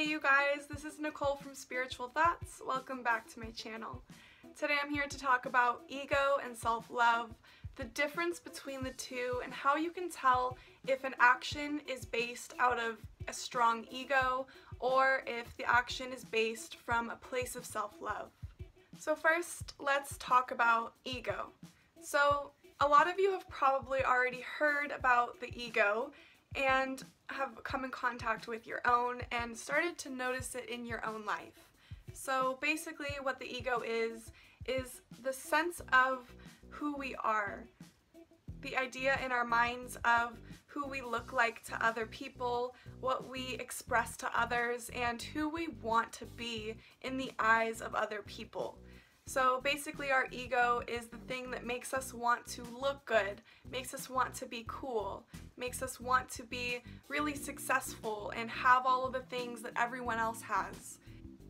Hey you guys, this is Nicole from Spiritual Thoughts. Welcome back to my channel. Today I'm here to talk about ego and self-love, the difference between the two, and how you can tell if an action is based out of a strong ego or if the action is based from a place of self-love. So first, let's talk about ego. So a lot of you have probably already heard about the ego and have come in contact with your own and started to notice it in your own life. So basically what the ego is, is the sense of who we are. The idea in our minds of who we look like to other people, what we express to others, and who we want to be in the eyes of other people. So basically our ego is the thing that makes us want to look good, makes us want to be cool, makes us want to be really successful and have all of the things that everyone else has.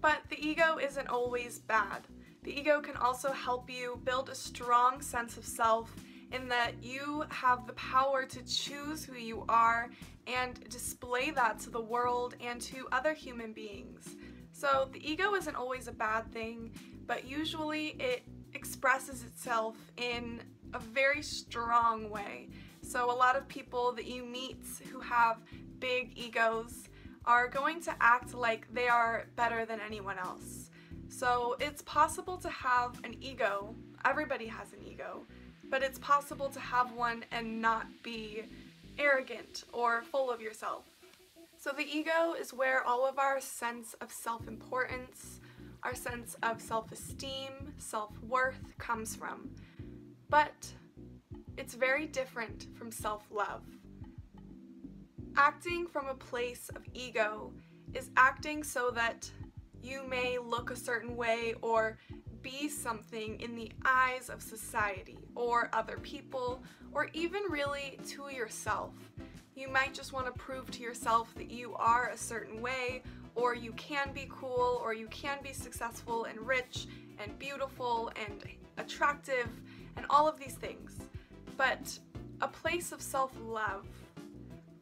But the ego isn't always bad. The ego can also help you build a strong sense of self in that you have the power to choose who you are and display that to the world and to other human beings. So the ego isn't always a bad thing, but usually it expresses itself in a very strong way. So a lot of people that you meet who have big egos are going to act like they are better than anyone else. So it's possible to have an ego, everybody has an ego, but it's possible to have one and not be arrogant or full of yourself. So the ego is where all of our sense of self-importance, our sense of self-esteem, self-worth comes from. But it's very different from self-love. Acting from a place of ego is acting so that you may look a certain way or be something in the eyes of society or other people or even really to yourself. You might just want to prove to yourself that you are a certain way or you can be cool or you can be successful and rich and beautiful and attractive and all of these things. But a place of self-love,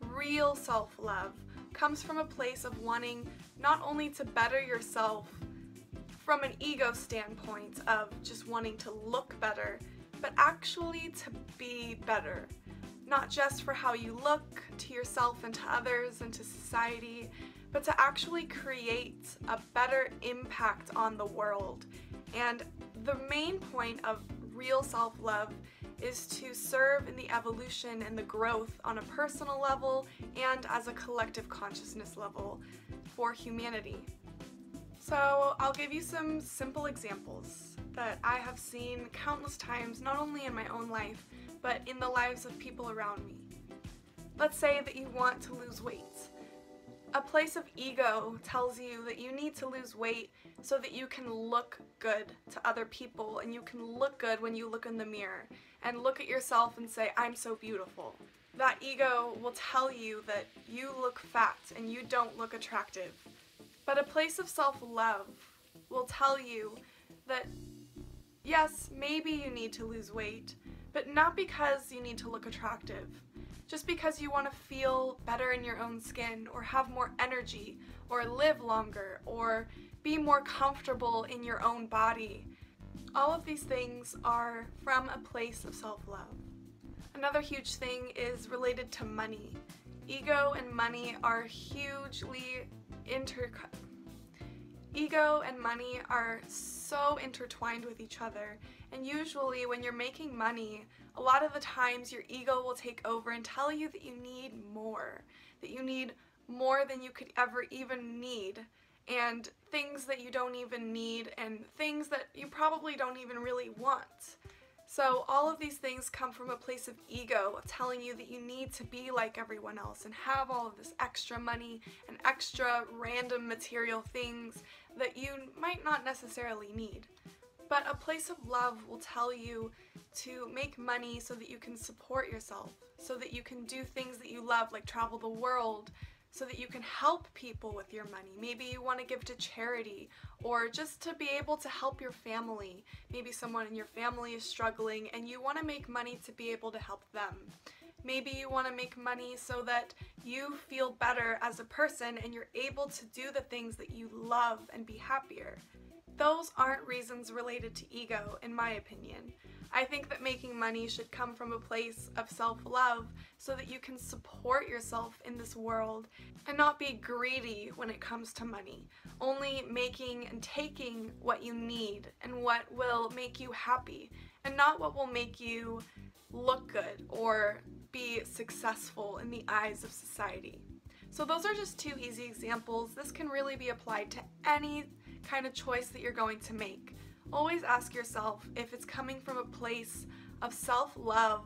real self-love, comes from a place of wanting not only to better yourself from an ego standpoint of just wanting to look better, but actually to be better. Not just for how you look to yourself and to others and to society, but to actually create a better impact on the world. And the main point of real self-love is to serve in the evolution and the growth on a personal level and as a collective consciousness level for humanity. So I'll give you some simple examples that I have seen countless times, not only in my own life, but in the lives of people around me. Let's say that you want to lose weight. A place of ego tells you that you need to lose weight so that you can look good to other people and you can look good when you look in the mirror and look at yourself and say, I'm so beautiful. That ego will tell you that you look fat and you don't look attractive. But a place of self-love will tell you that yes, maybe you need to lose weight, but not because you need to look attractive just because you want to feel better in your own skin or have more energy or live longer or be more comfortable in your own body. All of these things are from a place of self-love. Another huge thing is related to money. Ego and money are hugely inter Ego and money are so intertwined with each other and usually when you're making money a lot of the times your ego will take over and tell you that you need more, that you need more than you could ever even need and things that you don't even need and things that you probably don't even really want. So all of these things come from a place of ego telling you that you need to be like everyone else and have all of this extra money and extra random material things that you might not necessarily need. But a place of love will tell you to make money so that you can support yourself, so that you can do things that you love like travel the world, so that you can help people with your money. Maybe you want to give to charity or just to be able to help your family. Maybe someone in your family is struggling and you want to make money to be able to help them. Maybe you want to make money so that you feel better as a person and you're able to do the things that you love and be happier. Those aren't reasons related to ego, in my opinion. I think that making money should come from a place of self love so that you can support yourself in this world and not be greedy when it comes to money. Only making and taking what you need and what will make you happy, and not what will make you look good or be successful in the eyes of society. So, those are just two easy examples. This can really be applied to any kind of choice that you're going to make. Always ask yourself if it's coming from a place of self love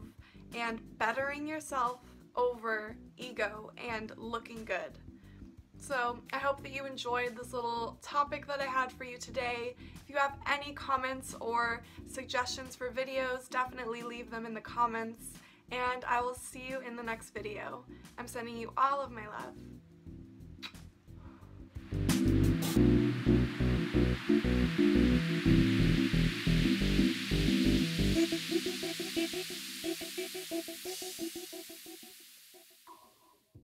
and bettering yourself over ego and looking good. So, I hope that you enjoyed this little topic that I had for you today. If you have any comments or suggestions for videos, definitely leave them in the comments. And I will see you in the next video. I'm sending you all of my love.